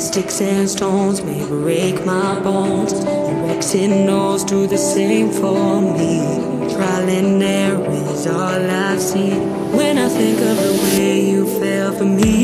sticks and stones may break my bones. Erecting nose do the same for me. Trial and error is all I've seen. When I think of the way you fell for me.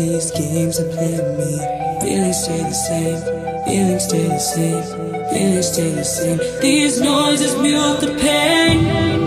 These games are playing me. Feelings stay the same. Feelings stay the same. Feelings stay the same. These noises mute the pain.